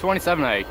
27A.